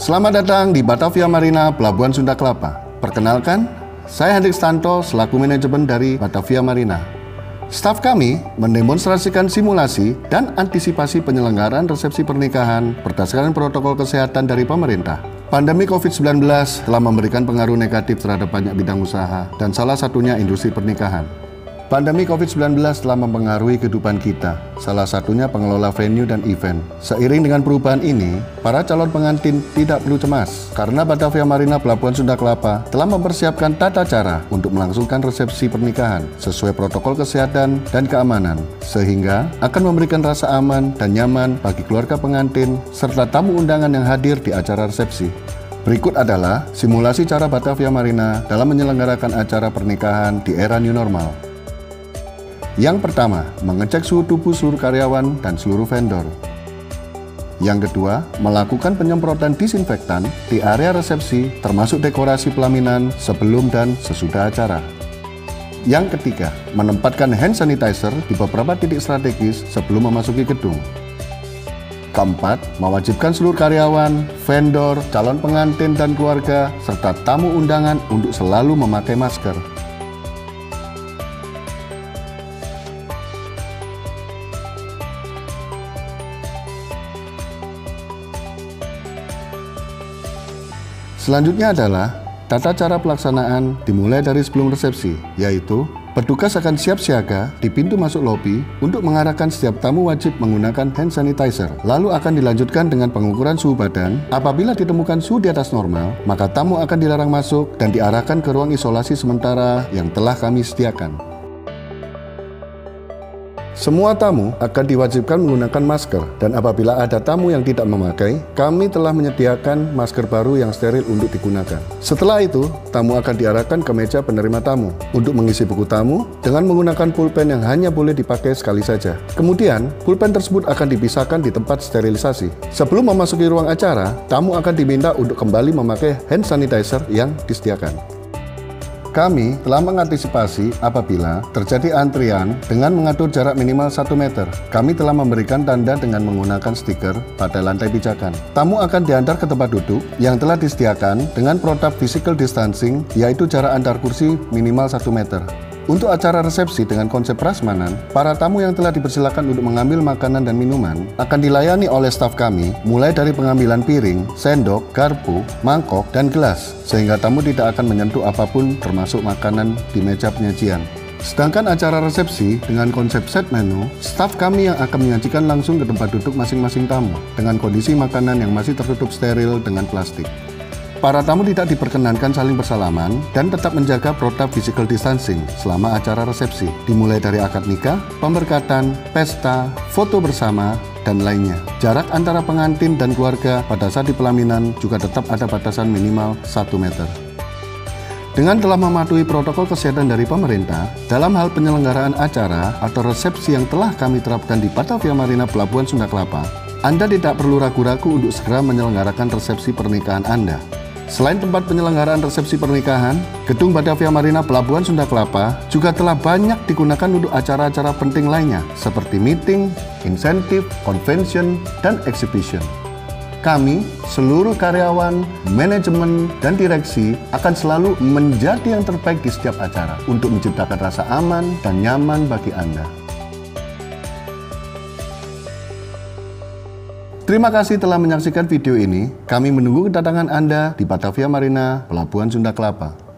Selamat datang di Batavia Marina, Pelabuhan Sunda Kelapa. Perkenalkan, saya Hendrik Stanto selaku manajemen dari Batavia Marina. Staf kami mendemonstrasikan simulasi dan antisipasi penyelenggaraan resepsi pernikahan berdasarkan protokol kesehatan dari pemerintah. Pandemi COVID-19 telah memberikan pengaruh negatif terhadap banyak bidang usaha dan salah satunya industri pernikahan. Pandemi COVID-19 telah mempengaruhi kehidupan kita, salah satunya pengelola venue dan event. Seiring dengan perubahan ini, para calon pengantin tidak perlu cemas, karena Batavia Marina Pelabuhan Sunda Kelapa telah mempersiapkan tata cara untuk melangsungkan resepsi pernikahan sesuai protokol kesehatan dan keamanan, sehingga akan memberikan rasa aman dan nyaman bagi keluarga pengantin serta tamu undangan yang hadir di acara resepsi. Berikut adalah simulasi cara Batavia Marina dalam menyelenggarakan acara pernikahan di era new normal. Yang pertama, mengecek suhu tubuh seluruh karyawan dan seluruh vendor. Yang kedua, melakukan penyemprotan disinfektan di area resepsi termasuk dekorasi pelaminan sebelum dan sesudah acara. Yang ketiga, menempatkan hand sanitizer di beberapa titik strategis sebelum memasuki gedung. Keempat, mewajibkan seluruh karyawan, vendor, calon pengantin dan keluarga, serta tamu undangan untuk selalu memakai masker. Selanjutnya adalah tata cara pelaksanaan dimulai dari sebelum resepsi, yaitu Petugas akan siap siaga di pintu masuk lobi untuk mengarahkan setiap tamu wajib menggunakan hand sanitizer. Lalu akan dilanjutkan dengan pengukuran suhu badan. Apabila ditemukan suhu di atas normal, maka tamu akan dilarang masuk dan diarahkan ke ruang isolasi sementara yang telah kami sediakan. Semua tamu akan diwajibkan menggunakan masker dan apabila ada tamu yang tidak memakai, kami telah menyediakan masker baru yang steril untuk digunakan. Setelah itu, tamu akan diarahkan ke meja penerima tamu untuk mengisi buku tamu dengan menggunakan pulpen yang hanya boleh dipakai sekali saja. Kemudian, pulpen tersebut akan dipisahkan di tempat sterilisasi. Sebelum memasuki ruang acara, tamu akan diminta untuk kembali memakai hand sanitizer yang disediakan. Kami telah mengantisipasi apabila terjadi antrian dengan mengatur jarak minimal 1 meter. Kami telah memberikan tanda dengan menggunakan stiker pada lantai pijakan. Tamu akan diantar ke tempat duduk yang telah disediakan dengan protap physical distancing yaitu jarak antar kursi minimal 1 meter. Untuk acara resepsi dengan konsep prasmanan, para tamu yang telah dipersilakan untuk mengambil makanan dan minuman akan dilayani oleh staf kami mulai dari pengambilan piring, sendok, garpu, mangkok, dan gelas sehingga tamu tidak akan menyentuh apa pun termasuk makanan di meja penyajian. Sedangkan acara resepsi dengan konsep set menu, staf kami yang akan menyajikan langsung ke tempat duduk masing-masing tamu dengan kondisi makanan yang masih tertutup steril dengan plastik. Para tamu tidak diperkenankan saling bersalaman dan tetap menjaga protap physical distancing selama acara resepsi, dimulai dari akad nikah, pemberkatan, pesta, foto bersama, dan lainnya. Jarak antara pengantin dan keluarga pada saat di pelaminan juga tetap ada batasan minimal 1 meter. Dengan telah mematuhi protokol kesehatan dari pemerintah, dalam hal penyelenggaraan acara atau resepsi yang telah kami terapkan di Batavia Marina Pelabuhan Sunda Kelapa, Anda tidak perlu ragu-ragu untuk segera menyelenggarakan resepsi pernikahan Anda. Selain tempat penyelenggaraan resepsi pernikahan, Gedung Batavia Marina Pelabuhan Sunda Kelapa juga telah banyak digunakan untuk acara-acara penting lainnya seperti meeting, insentif, convention, dan exhibition. Kami, seluruh karyawan, manajemen, dan direksi akan selalu menjadi yang terbaik di setiap acara untuk menciptakan rasa aman dan nyaman bagi Anda. Terima kasih telah menyaksikan video ini. Kami menunggu kedatangan Anda di Batavia Marina, Pelabuhan Sunda Kelapa.